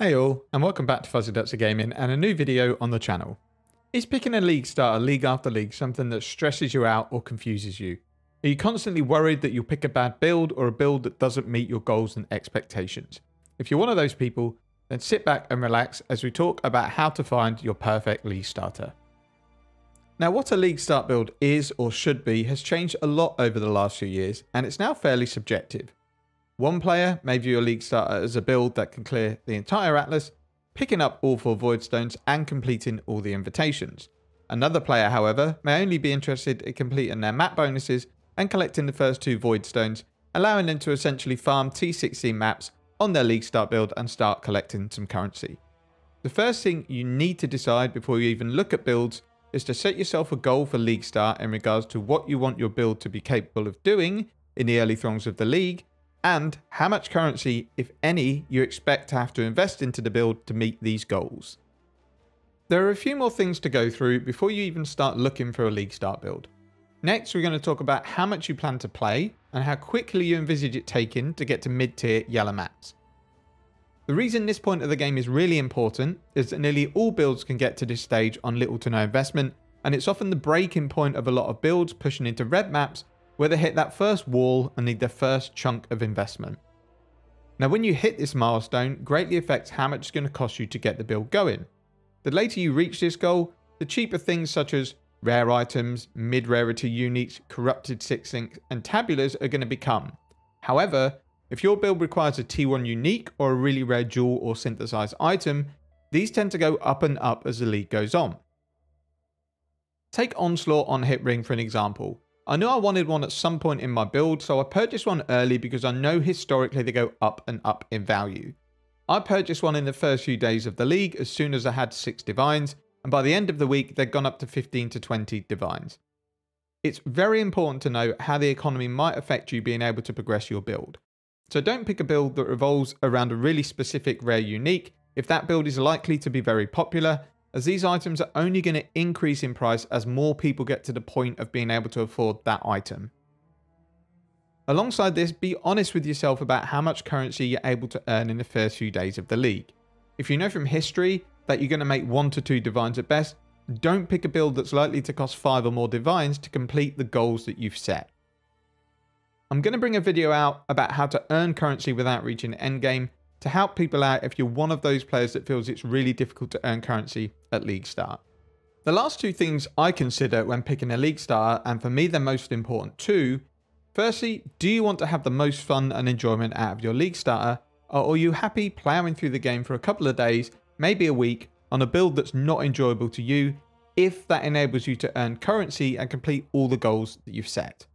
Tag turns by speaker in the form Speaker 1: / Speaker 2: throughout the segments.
Speaker 1: Hey all, and welcome back to Fuzzy Duckzy Gaming and a new video on the channel. Is picking a league starter league after league something that stresses you out or confuses you? Are you constantly worried that you'll pick a bad build or a build that doesn't meet your goals and expectations? If you're one of those people, then sit back and relax as we talk about how to find your perfect league starter. Now what a league start build is or should be has changed a lot over the last few years and it's now fairly subjective. One player may view a League Starter as a build that can clear the entire Atlas, picking up all four Void Stones and completing all the invitations. Another player, however, may only be interested in completing their map bonuses and collecting the first two Void Stones, allowing them to essentially farm T16 maps on their League Start build and start collecting some currency. The first thing you need to decide before you even look at builds is to set yourself a goal for League Start in regards to what you want your build to be capable of doing in the early throngs of the league and how much currency, if any, you expect to have to invest into the build to meet these goals. There are a few more things to go through before you even start looking for a league start build. Next, we're going to talk about how much you plan to play and how quickly you envisage it taking to get to mid-tier yellow maps. The reason this point of the game is really important is that nearly all builds can get to this stage on little to no investment, and it's often the breaking point of a lot of builds pushing into red maps where they hit that first wall and need their first chunk of investment. Now when you hit this milestone, greatly affects how much it's going to cost you to get the build going. The later you reach this goal, the cheaper things such as rare items, mid-rarity uniques, corrupted six links, and tabulas are going to become. However, if your build requires a T1 unique or a really rare jewel or synthesized item, these tend to go up and up as the league goes on. Take Onslaught on Hit Ring for an example. I knew I wanted one at some point in my build, so I purchased one early because I know historically they go up and up in value. I purchased one in the first few days of the league as soon as I had 6 divines, and by the end of the week they'd gone up to 15 to 20 divines. It's very important to know how the economy might affect you being able to progress your build. So don't pick a build that revolves around a really specific rare unique if that build is likely to be very popular as these items are only going to increase in price as more people get to the point of being able to afford that item. Alongside this, be honest with yourself about how much currency you're able to earn in the first few days of the league. If you know from history that you're going to make 1 to 2 divines at best, don't pick a build that's likely to cost 5 or more divines to complete the goals that you've set. I'm going to bring a video out about how to earn currency without reaching endgame to help people out if you're one of those players that feels it's really difficult to earn currency at League Start. The last two things I consider when picking a League Starter, and for me they're most important too, firstly, do you want to have the most fun and enjoyment out of your League Starter, or are you happy ploughing through the game for a couple of days, maybe a week, on a build that's not enjoyable to you, if that enables you to earn currency and complete all the goals that you've set?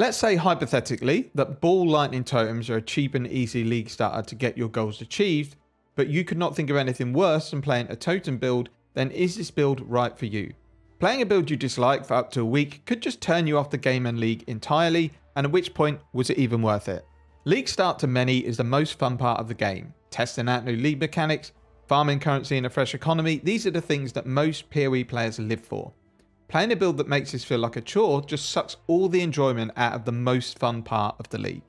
Speaker 1: Let's say hypothetically that ball lightning totems are a cheap and easy league starter to get your goals achieved, but you could not think of anything worse than playing a totem build, then is this build right for you? Playing a build you dislike for up to a week could just turn you off the game and league entirely, and at which point was it even worth it? League start to many is the most fun part of the game. Testing out new league mechanics, farming currency in a fresh economy, these are the things that most PoE players live for. Playing a build that makes this feel like a chore just sucks all the enjoyment out of the most fun part of the league.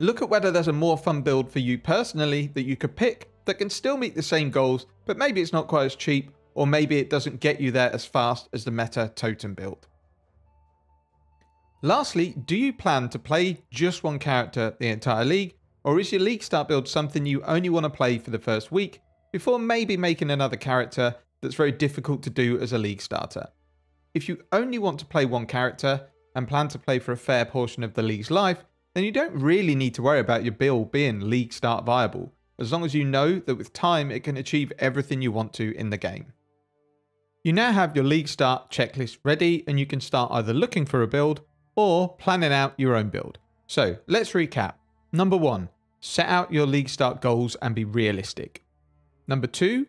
Speaker 1: Look at whether there's a more fun build for you personally that you could pick that can still meet the same goals, but maybe it's not quite as cheap, or maybe it doesn't get you there as fast as the meta totem build. Lastly, do you plan to play just one character the entire league, or is your league start build something you only want to play for the first week, before maybe making another character that's very difficult to do as a league starter? If you only want to play one character and plan to play for a fair portion of the league's life, then you don't really need to worry about your build being league start viable, as long as you know that with time it can achieve everything you want to in the game. You now have your league start checklist ready and you can start either looking for a build or planning out your own build. So let's recap. Number one, set out your league start goals and be realistic. Number two,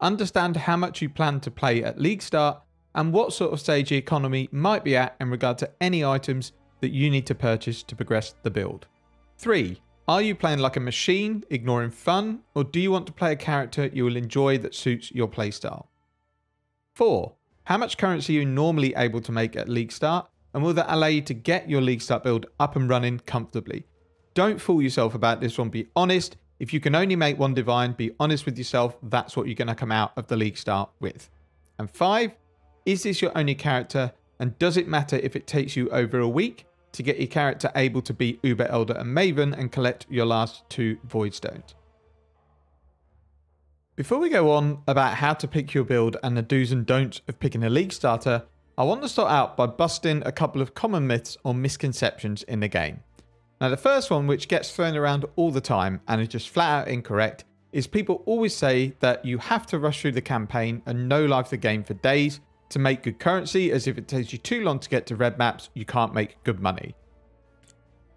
Speaker 1: understand how much you plan to play at league start and what sort of stage the economy might be at in regard to any items that you need to purchase to progress the build. 3. Are you playing like a machine, ignoring fun, or do you want to play a character you will enjoy that suits your playstyle? 4. How much currency are you normally able to make at League Start, and will that allow you to get your League Start build up and running comfortably? Don't fool yourself about this one, be honest, If you can only make one divine, be honest with yourself, that's what you're going to come out of the league start with. And five, is this your only character? And does it matter if it takes you over a week to get your character able to beat Uber Elder and Maven and collect your last two Void Stones? Before we go on about how to pick your build and the do's and don'ts of picking a league starter, I want to start out by busting a couple of common myths or misconceptions in the game. Now, the first one, which gets thrown around all the time and is just flat out incorrect, is people always say that you have to rush through the campaign and no life the game for days to make good currency, as if it takes you too long to get to red maps, you can't make good money.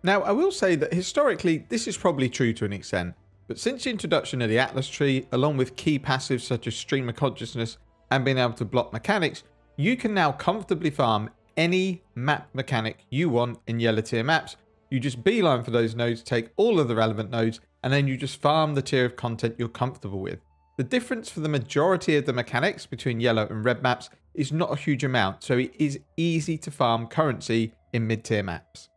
Speaker 1: Now, I will say that historically, this is probably true to an extent, but since the introduction of the Atlas tree, along with key passives such as stream of consciousness and being able to block mechanics, you can now comfortably farm any map mechanic you want in yellow tier maps you just beeline for those nodes, take all of the relevant nodes, and then you just farm the tier of content you're comfortable with. The difference for the majority of the mechanics between yellow and red maps is not a huge amount, so it is easy to farm currency in mid-tier maps.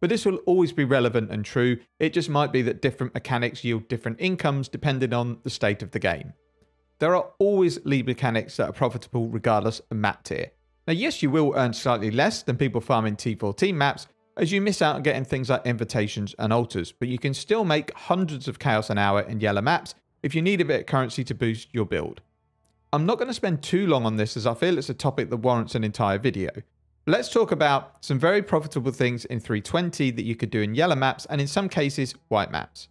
Speaker 1: But this will always be relevant and true, it just might be that different mechanics yield different incomes depending on the state of the game. There are always lead mechanics that are profitable regardless of map tier. Now yes, you will earn slightly less than people farming T14 maps, as you miss out on getting things like invitations and altars, but you can still make hundreds of chaos an hour in yellow maps if you need a bit of currency to boost your build. I'm not going to spend too long on this as I feel it's a topic that warrants an entire video. Let's talk about some very profitable things in 320 that you could do in yellow maps and in some cases white maps.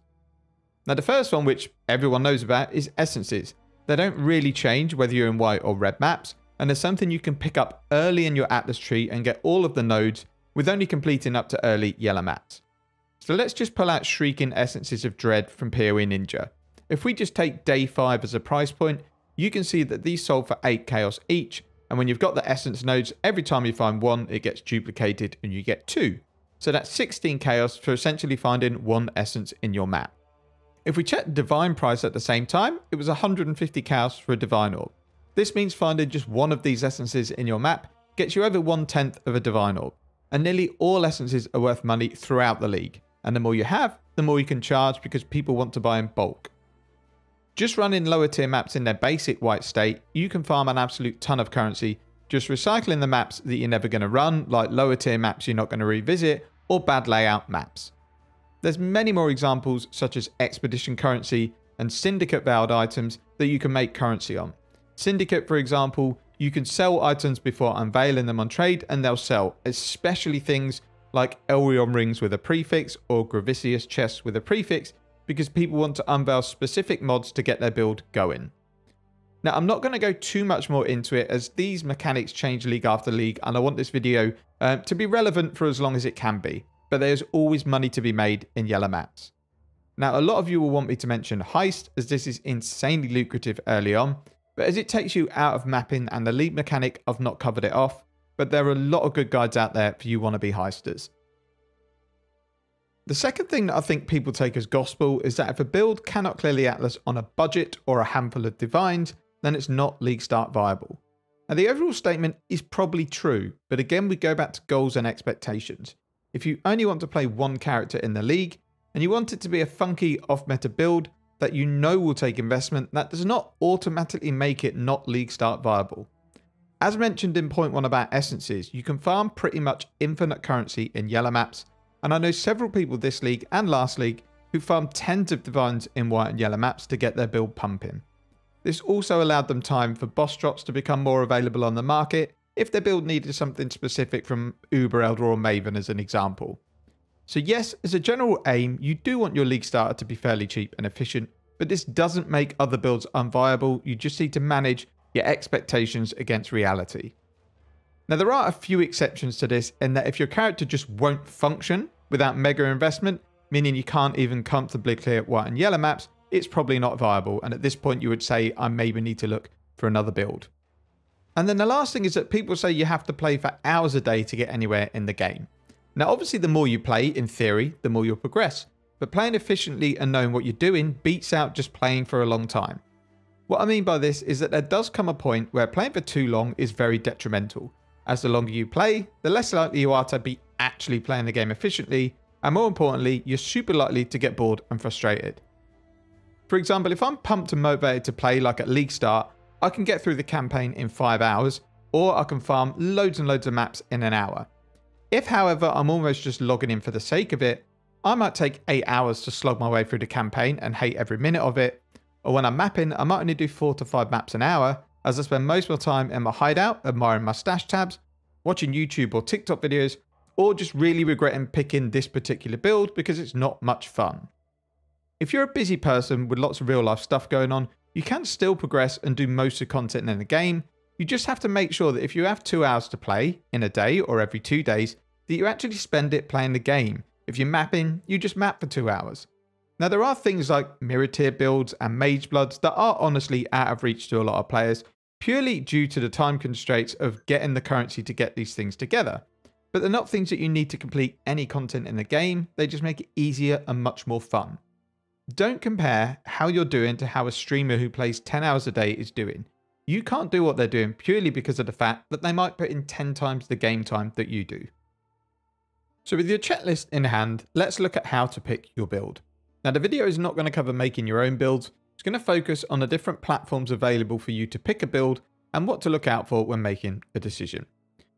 Speaker 1: Now the first one which everyone knows about is essences. They don't really change whether you're in white or red maps and there's something you can pick up early in your atlas tree and get all of the nodes with only completing up to early yellow maps. So let's just pull out Shrieking Essences of Dread from PoE Ninja. If we just take day 5 as a price point, you can see that these sold for 8 chaos each, and when you've got the essence nodes, every time you find one, it gets duplicated and you get two. So that's 16 chaos for essentially finding one essence in your map. If we check the divine price at the same time, it was 150 chaos for a divine orb. This means finding just one of these essences in your map gets you over one tenth of a divine orb and nearly all essences are worth money throughout the league. And the more you have, the more you can charge because people want to buy in bulk. Just running lower tier maps in their basic white state, you can farm an absolute ton of currency just recycling the maps that you're never going to run, like lower tier maps you're not going to revisit, or bad layout maps. There's many more examples such as expedition currency and syndicate vowed items that you can make currency on. Syndicate, for example, you can sell items before unveiling them on trade and they'll sell, especially things like Elreon rings with a prefix or Gravicius chests with a prefix because people want to unveil specific mods to get their build going. Now, I'm not going to go too much more into it as these mechanics change league after league and I want this video uh, to be relevant for as long as it can be, but there's always money to be made in yellow maps. Now, a lot of you will want me to mention Heist as this is insanely lucrative early on, but as it takes you out of mapping and the lead mechanic, I've not covered it off. But there are a lot of good guides out there for you wannabe heisters. The second thing that I think people take as gospel is that if a build cannot clear the Atlas on a budget or a handful of divines, then it's not league start viable. Now the overall statement is probably true, but again we go back to goals and expectations. If you only want to play one character in the league, and you want it to be a funky off-meta build, that you know will take investment, that does not automatically make it not league start viable. As mentioned in point one about essences, you can farm pretty much infinite currency in yellow maps, and I know several people this league and last league who farmed tens of divines in white and yellow maps to get their build pumping. This also allowed them time for boss drops to become more available on the market if their build needed something specific from Uber Elder or Maven as an example. So yes, as a general aim, you do want your league starter to be fairly cheap and efficient, but this doesn't make other builds unviable, you just need to manage your expectations against reality. Now there are a few exceptions to this in that if your character just won't function without mega investment, meaning you can't even comfortably clear white and yellow maps, it's probably not viable and at this point you would say I maybe need to look for another build. And then the last thing is that people say you have to play for hours a day to get anywhere in the game. Now, obviously, the more you play, in theory, the more you'll progress. But playing efficiently and knowing what you're doing beats out just playing for a long time. What I mean by this is that there does come a point where playing for too long is very detrimental. As the longer you play, the less likely you are to be actually playing the game efficiently, and more importantly, you're super likely to get bored and frustrated. For example, if I'm pumped and motivated to play like at league start, I can get through the campaign in 5 hours, or I can farm loads and loads of maps in an hour. If, however, I'm almost just logging in for the sake of it, I might take 8 hours to slog my way through the campaign and hate every minute of it, or when I'm mapping, I might only do 4 to 5 maps an hour, as I spend most of my time in my hideout admiring my stash tabs, watching YouTube or TikTok videos, or just really regretting picking this particular build because it's not much fun. If you're a busy person with lots of real life stuff going on, you can still progress and do most of the content in the game. You just have to make sure that if you have two hours to play in a day or every two days, that you actually spend it playing the game. If you're mapping, you just map for two hours. Now, there are things like mirror tier builds and mage bloods that are honestly out of reach to a lot of players, purely due to the time constraints of getting the currency to get these things together. But they're not things that you need to complete any content in the game, they just make it easier and much more fun. Don't compare how you're doing to how a streamer who plays 10 hours a day is doing. You can't do what they're doing purely because of the fact that they might put in 10 times the game time that you do. So with your checklist in hand, let's look at how to pick your build. Now the video is not going to cover making your own builds, it's going to focus on the different platforms available for you to pick a build and what to look out for when making a decision.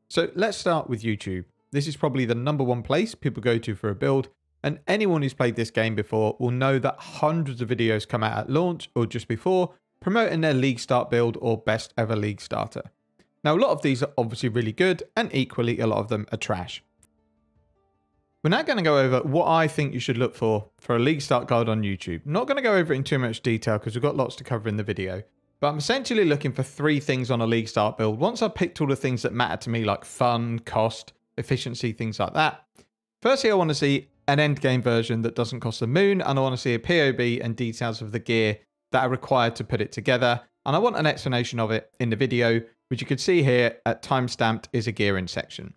Speaker 1: So let's start with YouTube. This is probably the number one place people go to for a build and anyone who's played this game before will know that hundreds of videos come out at launch or just before promoting their league start build or best ever league starter. Now, a lot of these are obviously really good and equally a lot of them are trash. We're now going to go over what I think you should look for for a league start guide on YouTube. not going to go over it in too much detail because we've got lots to cover in the video. But I'm essentially looking for three things on a league start build. Once I've picked all the things that matter to me like fun, cost, efficiency, things like that. Firstly, I want to see an end game version that doesn't cost the moon, and I want to see a POB and details of the gear that are required to put it together. And I want an explanation of it in the video, which you can see here at timestamped is a gearing section.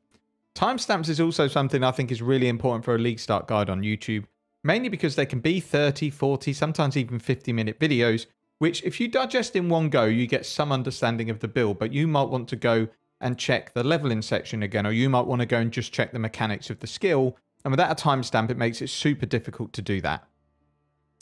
Speaker 1: Timestamps is also something I think is really important for a league start guide on YouTube, mainly because they can be 30, 40, sometimes even 50 minute videos, which if you digest in one go, you get some understanding of the build, but you might want to go and check the leveling section again, or you might want to go and just check the mechanics of the skill and without a timestamp, it makes it super difficult to do that.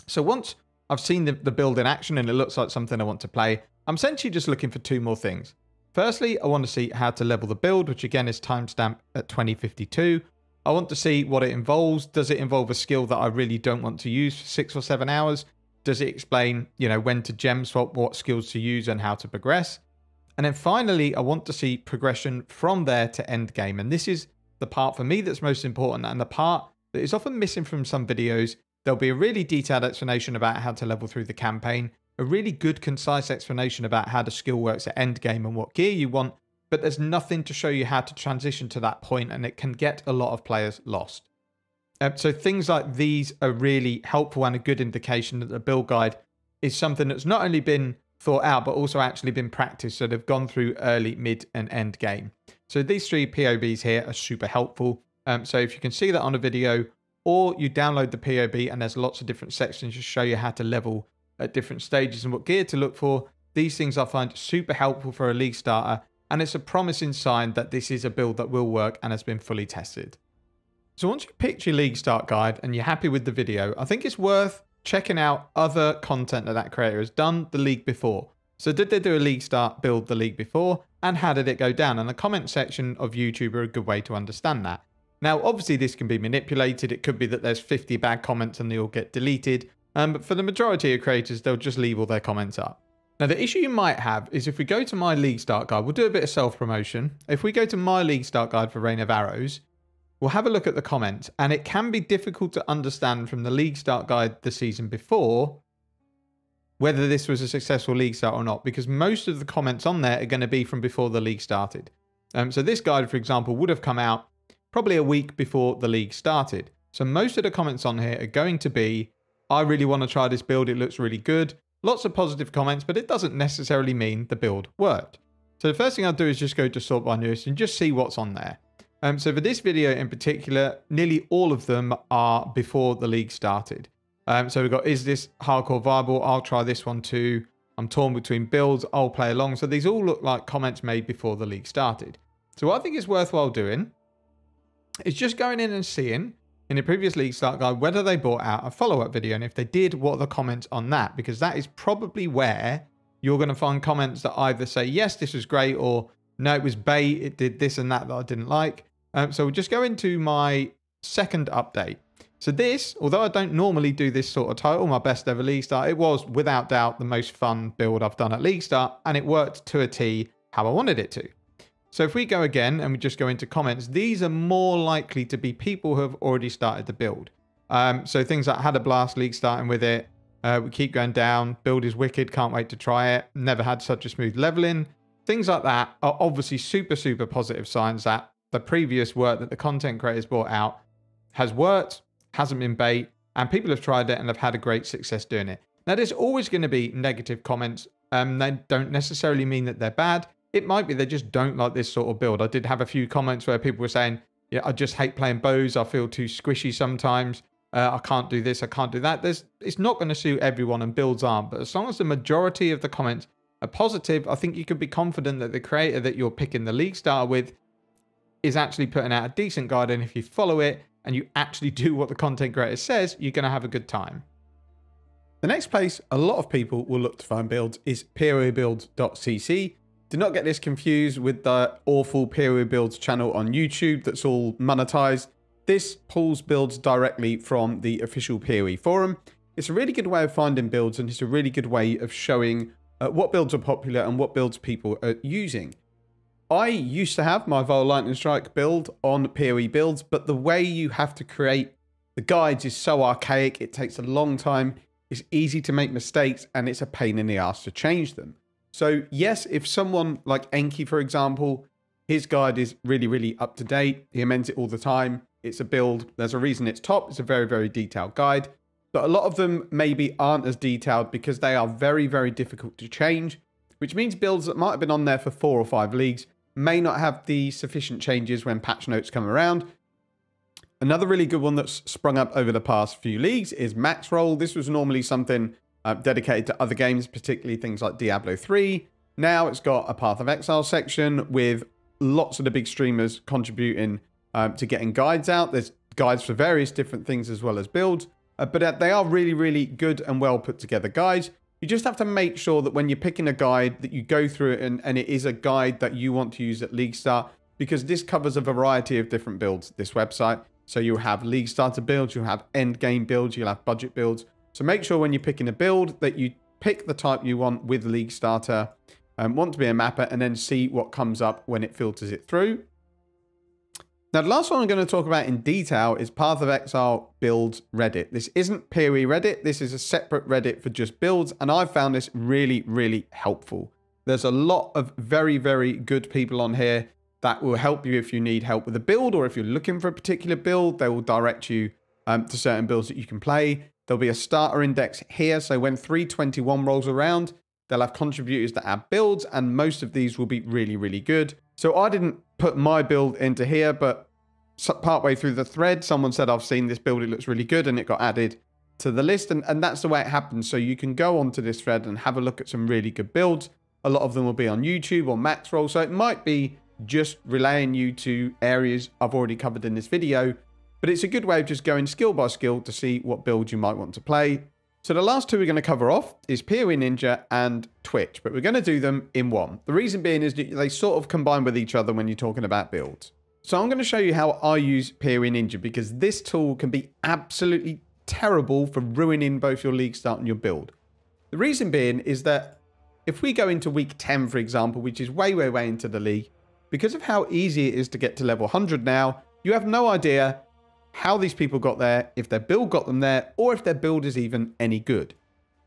Speaker 1: So once I've seen the, the build in action and it looks like something I want to play, I'm essentially just looking for two more things. Firstly, I want to see how to level the build, which again is timestamp at 2052. I want to see what it involves. Does it involve a skill that I really don't want to use for six or seven hours? Does it explain, you know, when to gem swap, what skills to use and how to progress? And then finally, I want to see progression from there to end game. And this is the part for me that's most important and the part that is often missing from some videos. There'll be a really detailed explanation about how to level through the campaign, a really good concise explanation about how the skill works at end game and what gear you want, but there's nothing to show you how to transition to that point and it can get a lot of players lost. Uh, so things like these are really helpful and a good indication that the build guide is something that's not only been thought out, but also actually been practiced. So they've gone through early, mid, and end game. So these three POBs here are super helpful. Um, so if you can see that on a video, or you download the POB and there's lots of different sections to show you how to level at different stages and what gear to look for. These things I find super helpful for a league starter, and it's a promising sign that this is a build that will work and has been fully tested. So once you picked your league start guide and you're happy with the video, I think it's worth checking out other content that that creator has done the league before. So did they do a league start build the league before? And how did it go down? And the comment section of YouTube are a good way to understand that. Now, obviously this can be manipulated. It could be that there's 50 bad comments and they all get deleted. Um, but for the majority of creators, they'll just leave all their comments up. Now, the issue you might have is if we go to my league start guide, we'll do a bit of self-promotion. If we go to my league start guide for Rain of Arrows, we'll have a look at the comments. And it can be difficult to understand from the league start guide the season before whether this was a successful league start or not, because most of the comments on there are going to be from before the league started. Um, so this guide, for example, would have come out probably a week before the league started. So most of the comments on here are going to be, I really want to try this build, it looks really good. Lots of positive comments, but it doesn't necessarily mean the build worked. So the first thing I'll do is just go to sort by newest and just see what's on there. Um, so for this video in particular, nearly all of them are before the league started. Um, so we've got, is this hardcore viable? I'll try this one too. I'm torn between builds. I'll play along. So these all look like comments made before the league started. So what I think is worthwhile doing is just going in and seeing in a previous League Start guide whether they bought out a follow-up video. And if they did, what are the comments on that? Because that is probably where you're going to find comments that either say, yes, this was great, or no, it was bait, it did this and that that I didn't like. Um, so we'll just go into my second update. So this, although I don't normally do this sort of title, my best ever League Start, it was without doubt the most fun build I've done at League Start, and it worked to a T how I wanted it to. So if we go again and we just go into comments, these are more likely to be people who have already started the build. Um, so things like had a blast league starting with it. Uh, we keep going down. Build is wicked. Can't wait to try it. Never had such a smooth leveling. Things like that are obviously super, super positive signs that the previous work that the content creators brought out has worked, hasn't been bait, and people have tried it and have had a great success doing it. Now, there's always going to be negative comments. Um, they don't necessarily mean that they're bad. It might be they just don't like this sort of build. I did have a few comments where people were saying, yeah, I just hate playing bows. I feel too squishy sometimes. Uh, I can't do this. I can't do that. There's, it's not going to suit everyone and builds aren't. But as long as the majority of the comments are positive, I think you can be confident that the creator that you're picking the league star with is actually putting out a decent guide. And if you follow it and you actually do what the content creator says, you're going to have a good time. The next place a lot of people will look to find builds is poebuilds.cc. Do not get this confused with the awful Peer Builds channel on YouTube that's all monetized. This pulls builds directly from the official PoE forum. It's a really good way of finding builds and it's a really good way of showing uh, what builds are popular and what builds people are using. I used to have my Vaal Lightning Strike build on PoE builds, but the way you have to create the guides is so archaic, it takes a long time, it's easy to make mistakes, and it's a pain in the ass to change them. So yes, if someone like Enki, for example, his guide is really, really up to date. He amends it all the time. It's a build. There's a reason it's top. It's a very, very detailed guide. But a lot of them maybe aren't as detailed because they are very, very difficult to change, which means builds that might have been on there for four or five leagues may not have the sufficient changes when patch notes come around. Another really good one that's sprung up over the past few leagues is Maxroll. This was normally something uh, dedicated to other games, particularly things like Diablo 3. Now it's got a Path of Exile section with lots of the big streamers contributing um, to getting guides out. There's guides for various different things as well as builds, uh, but uh, they are really, really good and well put together guides. You just have to make sure that when you're picking a guide that you go through it and, and it is a guide that you want to use at League Start because this covers a variety of different builds, this website. So you'll have League Starter builds, you'll have end game builds, you'll have budget builds. So make sure when you're picking a build that you pick the type you want with League Starter, um, want to be a mapper, and then see what comes up when it filters it through. Now, the last one I'm going to talk about in detail is Path of Exile builds Reddit. This isn't PoE Reddit. This is a separate Reddit for just builds, and I've found this really, really helpful. There's a lot of very, very good people on here that will help you if you need help with a build or if you're looking for a particular build, they will direct you um, to certain builds that you can play. There'll be a starter index here. So when 321 rolls around, they'll have contributors that add builds, and most of these will be really, really good. So I didn't put my build into here, but partway through the thread, someone said, I've seen this build, it looks really good, and it got added to the list. And, and that's the way it happens. So you can go onto this thread and have a look at some really good builds. A lot of them will be on YouTube or Maxroll. So it might be just relaying you to areas I've already covered in this video but it's a good way of just going skill by skill to see what build you might want to play. So the last two we're going to cover off is PoE Ninja and Twitch, but we're going to do them in one. The reason being is that they sort of combine with each other when you're talking about builds. So I'm going to show you how I use PoE Ninja because this tool can be absolutely terrible for ruining both your league start and your build. The reason being is that if we go into week 10, for example, which is way, way, way into the league, because of how easy it is to get to level 100 now, you have no idea how these people got there, if their build got them there, or if their build is even any good.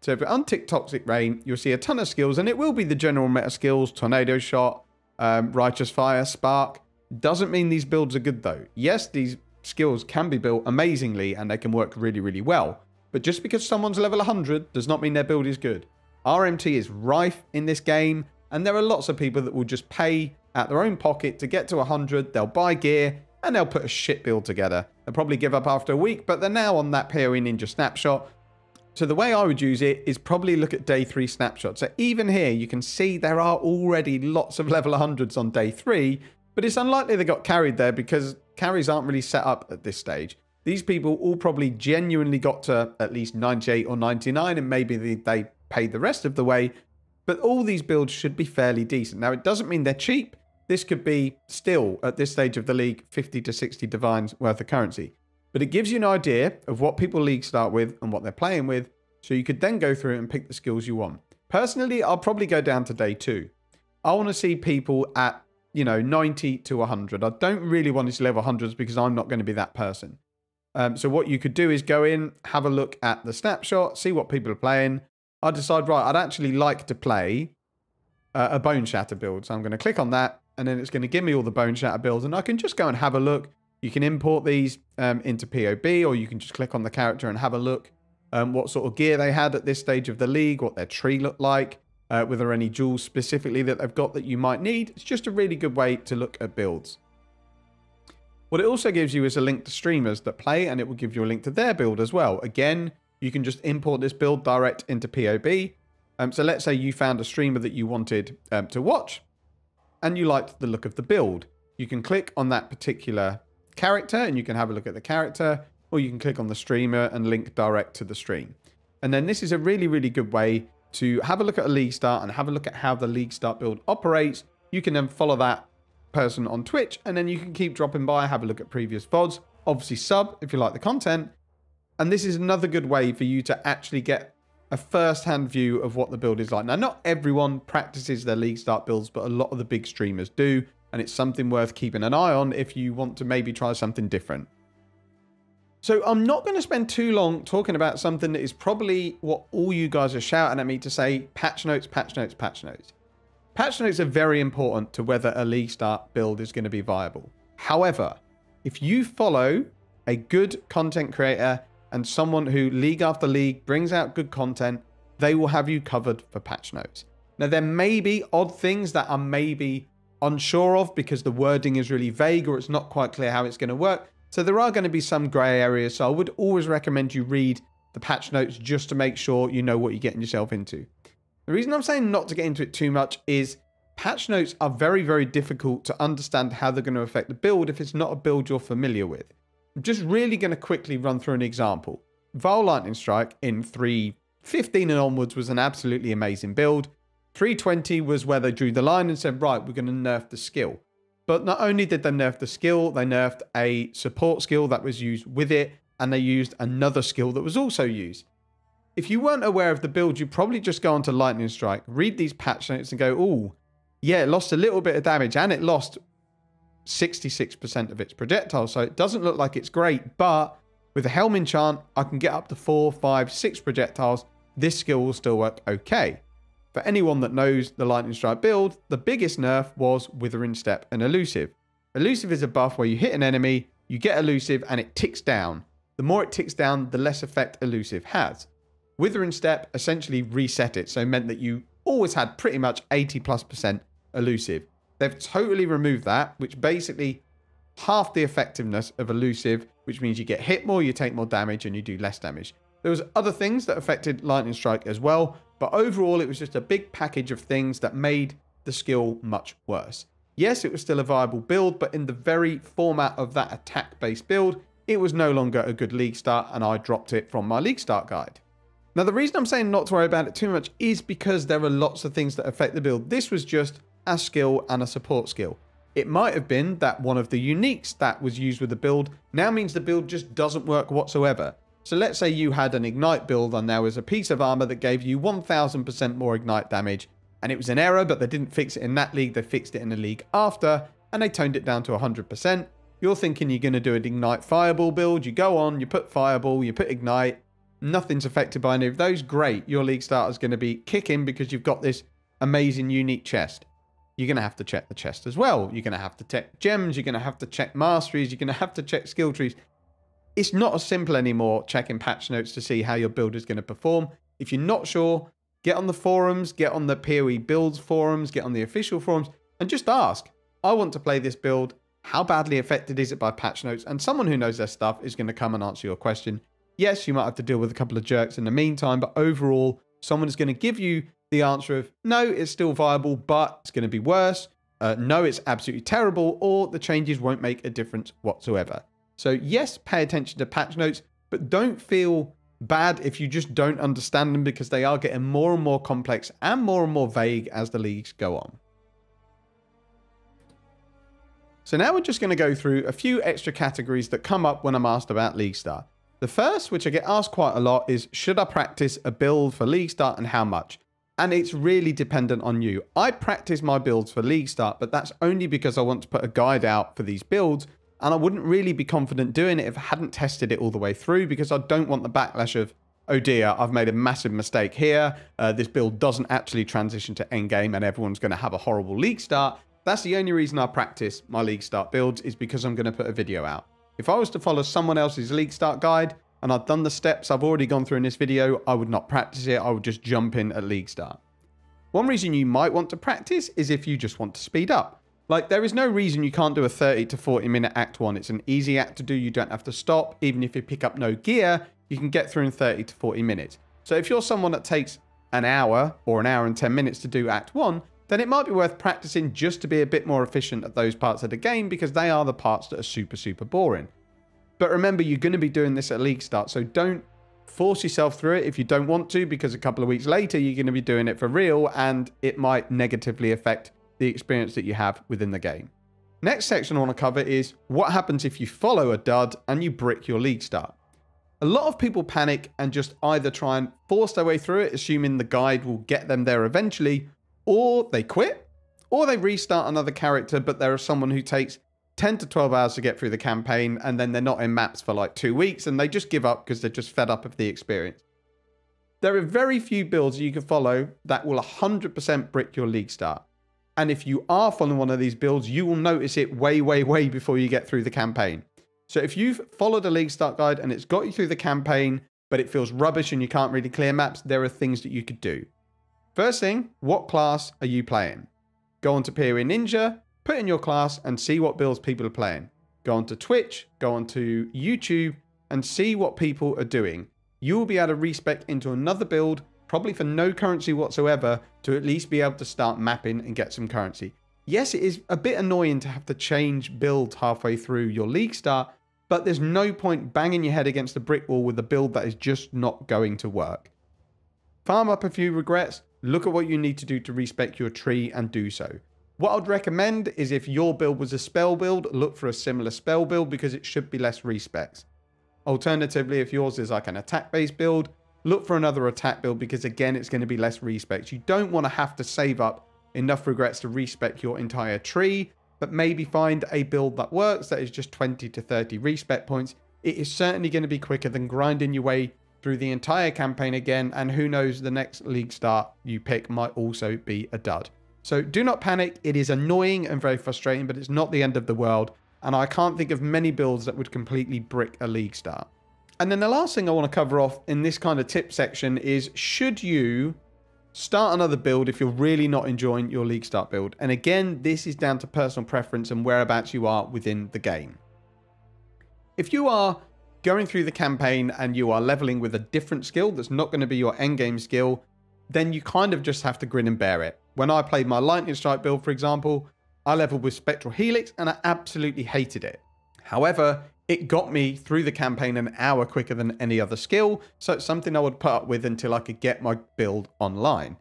Speaker 1: So if you untick Toxic Rain, you'll see a ton of skills, and it will be the general meta skills, Tornado Shot, um, Righteous Fire, Spark. Doesn't mean these builds are good though. Yes, these skills can be built amazingly, and they can work really, really well. But just because someone's level 100 does not mean their build is good. RMT is rife in this game, and there are lots of people that will just pay at their own pocket to get to 100. They'll buy gear, and they'll put a shit build together. They'll probably give up after a week, but they're now on that PoE Ninja snapshot. So the way I would use it is probably look at day three snapshot. So even here, you can see there are already lots of level 100s on day three, but it's unlikely they got carried there because carries aren't really set up at this stage. These people all probably genuinely got to at least 98 or 99, and maybe they, they paid the rest of the way. But all these builds should be fairly decent. Now, it doesn't mean they're cheap. This could be still, at this stage of the league, 50 to 60 divines worth of currency. But it gives you an idea of what people league start with and what they're playing with. So you could then go through and pick the skills you want. Personally, I'll probably go down to day two. I want to see people at, you know, 90 to 100. I don't really want to see level 100s because I'm not going to be that person. Um, so what you could do is go in, have a look at the snapshot, see what people are playing. I decide, right, I'd actually like to play uh, a Bone Shatter build. So I'm going to click on that, and then it's going to give me all the Bone Shatter builds, and I can just go and have a look. You can import these um, into POB, or you can just click on the character and have a look um, what sort of gear they had at this stage of the league, what their tree looked like, uh, whether any jewels specifically that they've got that you might need. It's just a really good way to look at builds. What it also gives you is a link to streamers that play, and it will give you a link to their build as well. Again, you can just import this build direct into POB. Um, so let's say you found a streamer that you wanted um, to watch, and you liked the look of the build. You can click on that particular character, and you can have a look at the character, or you can click on the streamer and link direct to the stream. And then this is a really, really good way to have a look at a league start and have a look at how the league start build operates. You can then follow that person on Twitch, and then you can keep dropping by, have a look at previous VODs, obviously sub if you like the content. And this is another good way for you to actually get a first-hand view of what the build is like. Now, not everyone practices their league start builds, but a lot of the big streamers do, and it's something worth keeping an eye on if you want to maybe try something different. So I'm not going to spend too long talking about something that is probably what all you guys are shouting at me to say, patch notes, patch notes, patch notes. Patch notes are very important to whether a league start build is going to be viable. However, if you follow a good content creator and someone who league after league brings out good content, they will have you covered for patch notes. Now, there may be odd things that are maybe unsure of because the wording is really vague or it's not quite clear how it's going to work. So there are going to be some grey areas. So I would always recommend you read the patch notes just to make sure you know what you're getting yourself into. The reason I'm saying not to get into it too much is patch notes are very, very difficult to understand how they're going to affect the build if it's not a build you're familiar with. I'm just really going to quickly run through an example. Vaal Lightning Strike in 315 and onwards was an absolutely amazing build. 320 was where they drew the line and said, right, we're going to nerf the skill. But not only did they nerf the skill, they nerfed a support skill that was used with it, and they used another skill that was also used. If you weren't aware of the build, you'd probably just go onto Lightning Strike, read these patch notes, and go, oh, yeah, it lost a little bit of damage, and it lost 66% of its projectiles. So it doesn't look like it's great, but with a Helm enchant, I can get up to four, five, six projectiles. This skill will still work okay. For anyone that knows the Lightning Strike build, the biggest nerf was Withering Step and Elusive. Elusive is a buff where you hit an enemy, you get Elusive, and it ticks down. The more it ticks down, the less effect Elusive has. Withering Step essentially reset it, so it meant that you always had pretty much 80 plus percent elusive. They've totally removed that, which basically half the effectiveness of elusive, which means you get hit more, you take more damage, and you do less damage. There was other things that affected Lightning Strike as well, but overall it was just a big package of things that made the skill much worse. Yes, it was still a viable build, but in the very format of that attack-based build, it was no longer a good league start, and I dropped it from my league start guide. Now, the reason I'm saying not to worry about it too much is because there are lots of things that affect the build. This was just a skill and a support skill. It might have been that one of the uniques that was used with the build now means the build just doesn't work whatsoever. So let's say you had an ignite build and there was a piece of armor that gave you 1000% more ignite damage and it was an error but they didn't fix it in that league, they fixed it in a league after and they toned it down to 100%. You're thinking you're going to do an ignite fireball build, you go on, you put fireball, you put ignite, nothing's affected by any of those, great. Your league starter is going to be kicking because you've got this amazing unique chest. You're going to have to check the chest as well. You're going to have to check gems. You're going to have to check masteries. You're going to have to check skill trees. It's not as simple anymore checking patch notes to see how your build is going to perform. If you're not sure, get on the forums, get on the PoE builds forums, get on the official forums, and just ask, I want to play this build. How badly affected is it by patch notes? And someone who knows their stuff is going to come and answer your question. Yes, you might have to deal with a couple of jerks in the meantime, but overall, someone is going to give you the answer of no, it's still viable, but it's going to be worse. Uh, no, it's absolutely terrible, or the changes won't make a difference whatsoever.
Speaker 2: So yes, pay attention to patch notes, but don't feel bad if you just don't understand them because they are getting more and more complex and more and more vague as the leagues go on. So now we're just going to go through a few extra categories that come up when I'm asked about League Start. The first, which I get asked quite a lot, is should I practice a build for League Start and how much? And it's really dependent on you. I practice my builds for League Start, but that's only because I want to put a guide out for these builds. And I wouldn't really be confident doing it if I hadn't tested it all the way through because I don't want the backlash of, oh dear, I've made a massive mistake here. Uh, this build doesn't actually transition to endgame and everyone's going to have a horrible League Start. That's the only reason I practice my League Start builds is because I'm going to put a video out. If I was to follow someone else's League Start guide and I've done the steps I've already gone through in this video, I would not practice it. I would just jump in at League Start. One reason you might want to practice is if you just want to speed up. Like, there is no reason you can't do a 30 to 40 minute Act 1. It's an easy act to do. You don't have to stop. Even if you pick up no gear, you can get through in 30 to 40 minutes. So if you're someone that takes an hour or an hour and 10 minutes to do Act 1, then it might be worth practicing just to be a bit more efficient at those parts of the game because they are the parts that are super, super boring. But remember, you're going to be doing this at league start, so don't force yourself through it if you don't want to because a couple of weeks later you're going to be doing it for real and it might negatively affect the experience that you have within the game. Next section I want to cover is what happens if you follow a dud and you brick your league start. A lot of people panic and just either try and force their way through it, assuming the guide will get them there eventually, or they quit, or they restart another character, but there is someone who takes 10 to 12 hours to get through the campaign, and then they're not in maps for like two weeks, and they just give up because they're just fed up of the experience. There are very few builds you can follow that will 100% brick your league start. And if you are following one of these builds, you will notice it way, way, way before you get through the campaign. So if you've followed a league start guide and it's got you through the campaign, but it feels rubbish and you can't really clear maps, there are things that you could do. First thing, what class are you playing? Go on to PoE Ninja, put in your class and see what builds people are playing. Go on to Twitch, go on to YouTube and see what people are doing. You will be able to respec into another build, probably for no currency whatsoever, to at least be able to start mapping and get some currency. Yes, it is a bit annoying to have to change builds halfway through your league start, but there's no point banging your head against a brick wall with a build that is just not going to work. Farm up a few regrets, look at what you need to do to respec your tree and do so. What I'd recommend is if your build was a spell build, look for a similar spell build because it should be less respecs. Alternatively, if yours is like an attack-based build, look for another attack build because again, it's going to be less respecs. You don't want to have to save up enough regrets to respec your entire tree, but maybe find a build that works that is just 20 to 30 respec points. It is certainly going to be quicker than grinding your way through the entire campaign again, and who knows, the next league start you pick might also be a dud. So do not panic. It is annoying and very frustrating, but it's not the end of the world. And I can't think of many builds that would completely brick a league start. And then the last thing I want to cover off in this kind of tip section is should you start another build if you're really not enjoying your league start build? And again, this is down to personal preference and whereabouts you are within the game. If you are going through the campaign and you are leveling with a different skill that's not going to be your endgame skill, then you kind of just have to grin and bear it. When I played my Lightning Strike build, for example, I leveled with Spectral Helix and I absolutely hated it. However, it got me through the campaign an hour quicker than any other skill, so it's something I would put up with until I could get my build online.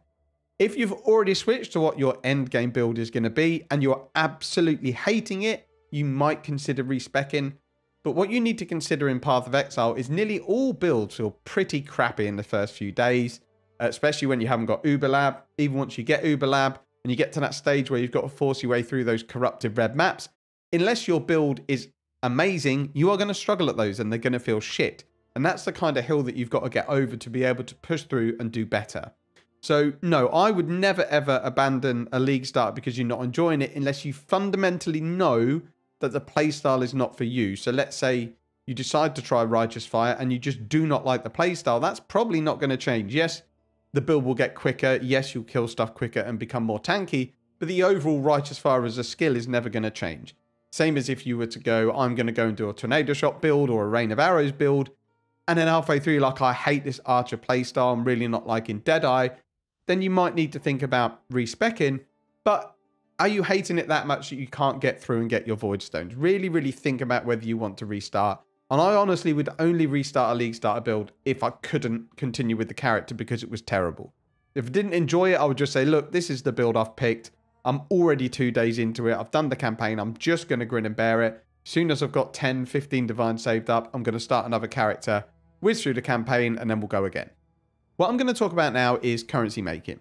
Speaker 2: If you've already switched to what your end game build is going to be and you're absolutely hating it, you might consider respecking but what you need to consider in Path of Exile is nearly all builds feel pretty crappy in the first few days, Uh, especially when you haven't got Uber Lab. Even once you get Uber Lab and you get to that stage where you've got to force your way through those corrupted red maps, unless your build is amazing, you are going to struggle at those and they're going to feel shit. And that's the kind of hill that you've got to get over to be able to push through and do better. So, no, I would never ever abandon a league start because you're not enjoying it unless you fundamentally know that the playstyle is not for you. So let's say you decide to try Righteous Fire and you just do not like the playstyle. That's probably not going to change. Yes, the build will get quicker. Yes, you'll kill stuff quicker and become more tanky. But the overall Righteous Fire as a skill is never going to change. Same as if you were to go, I'm going to go and do a Tornado Shot build or a Rain of Arrows build. And then halfway through, like, I hate this Archer playstyle. I'm really not liking Deadeye. Then you might need to think about respecking. But Are you hating it that much that you can't get through and get your void stones? Really, really think about whether you want to restart. And I honestly would only restart a league starter build if I couldn't continue with the character because it was terrible. If I didn't enjoy it, I would just say, look, this is the build I've picked. I'm already two days into it. I've done the campaign. I'm just going to grin and bear it. As soon as I've got 10, 15 divines saved up, I'm going to start another character, whiz through the campaign, and then we'll go again. What I'm going to talk about now is currency making.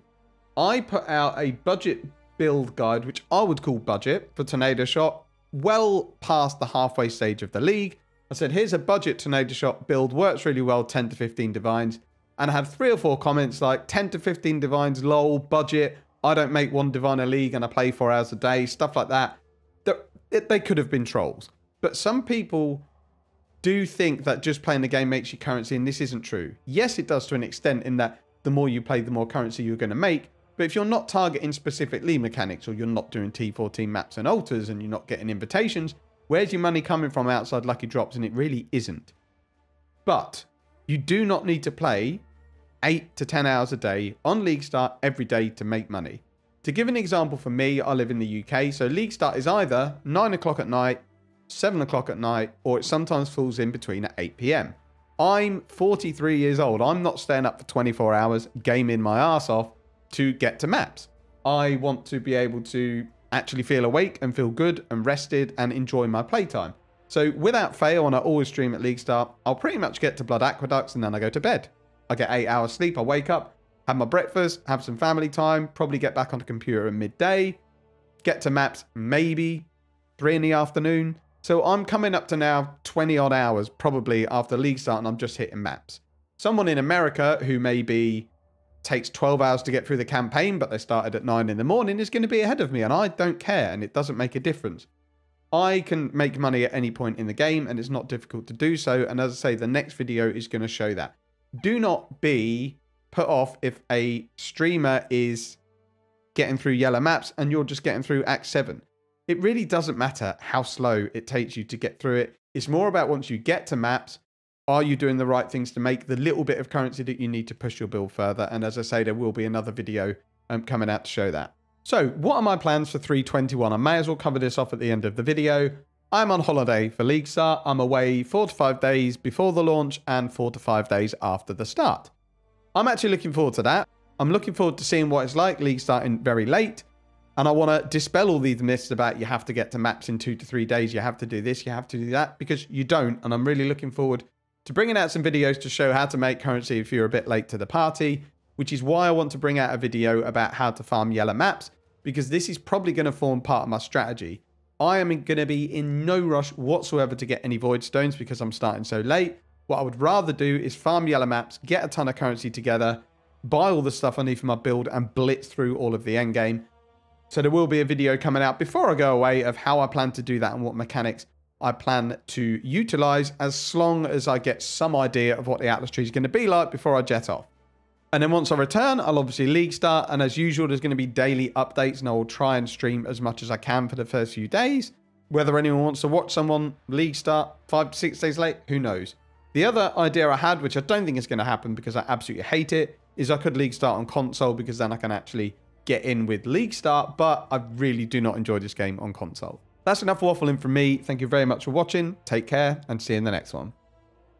Speaker 2: I put out a budget build guide, which I would call budget for Tornado Shot, well past the halfway stage of the league. I said, here's a budget Tornado Shot build, works really well, 10 to 15 divines. And I had three or four comments like 10 to 15 divines, lol, budget. I don't make one divine a league and I play four hours a day, stuff like that. They could have been trolls. But some people do think that just playing the game makes you currency, and this isn't true. Yes, it does to an extent, in that the more you play, the more currency you're going to make. But if you're not targeting specific mechanics, or you're not doing T14 maps and altars, and you're not getting invitations, where's your money coming from outside lucky drops? And it really isn't. But you do not need to play 8 to 10 hours a day on League Start every day to make money. To give an example for me, I live in the UK, so League Start is either 9 o'clock at night 7 o'clock at night, or it sometimes falls in between at 8 p.m. I'm 43 years old. I'm not staying up for 24 hours gaming my ass off to get to maps. I want to be able to actually feel awake and feel good and rested and enjoy my playtime. So without fail, and I always stream at League Start, I'll pretty much get to Blood Aqueducts and then I go to bed. I get eight hours sleep, I wake up, have my breakfast, have some family time, probably get back on the computer at midday, get to maps maybe three in the afternoon, so I'm coming up to now 20 odd hours probably after league start and I'm just hitting maps. Someone in America who maybe takes 12 hours to get through the campaign, but they started at 9 in the morning is going to be ahead of me and I don't care and it doesn't make a difference. I can make money at any point in the game and it's not difficult to do so. And as I say, the next video is going to show that. Do not be put off if a streamer is getting through yellow maps and you're just getting through Act 7 it really doesn't matter how slow it takes you to get through it. It's more about once you get to maps, are you doing the right things to make the little bit of currency that you need to push your build further? And as I say, there will be another video um, coming out to show that. So what are my plans for 321? I may as well cover this off at the end of the video. I'm on holiday for League Start. I'm away four to five days before the launch and four to five days after the start. I'm actually looking forward to that. I'm looking forward to seeing what it's like League starting very late. And I want to dispel all these myths about you have to get to maps in two to three days, you have to do this, you have to do that, because you don't. And I'm really looking forward to bringing out some videos to show how to make currency if you're a bit late to the party, which is why I want to bring out a video about how to farm yellow maps, because this is probably going to form part of my strategy. I am going to be in no rush whatsoever to get any void stones because I'm starting so late. What I would rather do is farm yellow maps, get a ton of currency together, buy all the stuff I need for my build, and blitz through all of the end game so there will be a video coming out before I go away of how I plan to do that and what mechanics I plan to utilize as long as I get some idea of what the Atlas tree is going to be like before I jet off. And then once I return, I'll obviously league start. And as usual, there's going to be daily updates and I will try and stream as much as I can for the first few days. Whether anyone wants to watch someone league start five to six days late, who knows. The other idea I had, which I don't think is going to happen because I absolutely hate it, is I could league start on console because then I can actually get in with League Start, but I really do not enjoy this game on console. That's enough waffling from me. Thank you very much for watching. Take care and see you in the next one.